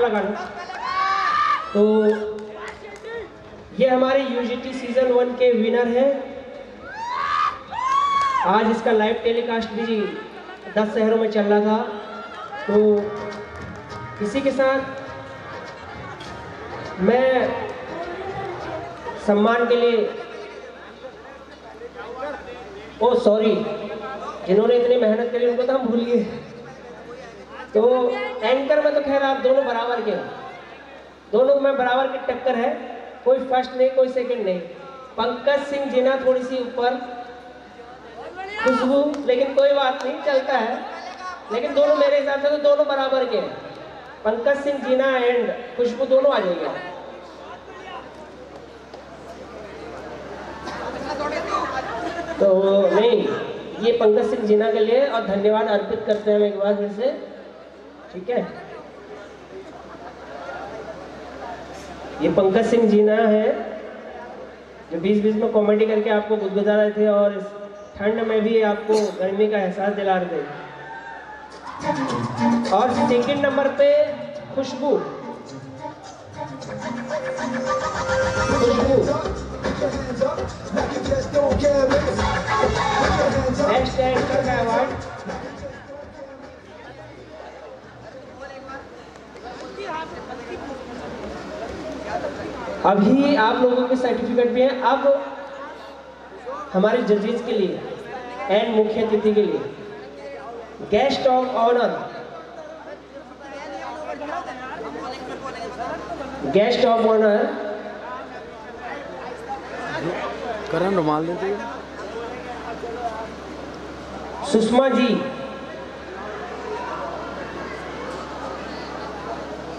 हाथ लगाना तो ये हमारे यूजीटी सीज़न वन के विनर हैं। आज इसका लाइव टेलीकास्ट भी दस शहरों में चल रहा था। तो इसी के साथ मैं सम्मान के लिए ओ सॉरी जिन्होंने इतनी मेहनत करी, उनको तो हम भूल गए। तो एंकर में तो खैर आप दोनों बराबर के हो। दोनों में बराबर की टक्कर है। कोई फ़र्स्ट नहीं, कोई सेकंड नहीं। पंकज सिंह जिना थोड़ी सी ऊपर। खुशबू, लेकिन कोई बात नहीं, चलता है। लेकिन दोनों मेरे हिसाब से तो दोनों बराबर के हैं। पंकज सिंह जीना एंड खुशबू दोनों आ जाएँगे। तो नहीं, ये पंकज सिंह जीना के लिए और धन्यवाद अर्पित करते हैं हम एक बार फिर से। ठीक है? ये पंकज सिंह जीना है, जो बीच बीच में कॉमेडी करके आपको गुदगुदा रहे थे और ठंड में भी आपको गर्मी का एहसास दिला रहे थे। और सेकंड नंबर पे खुशबू। खुशबू। अभी आप लोगों के सर्टिफिकेट भी हैं। अब हमारे जजेस के लिए एंड मुख्य अतिथि के लिए guest of honour guest of honour Karan रुमाल सुषमा जी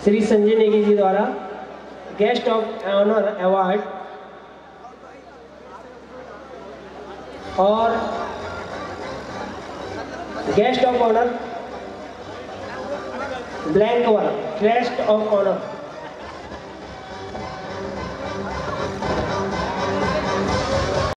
श्री संजय नेगी जी द्वारा गेस्ट ऑफ़ ऑनर अवार्ड और गेस्ट ऑफ़ ऑनर ब्लैंक वाला, गेस्ट ऑफ़ ऑनर।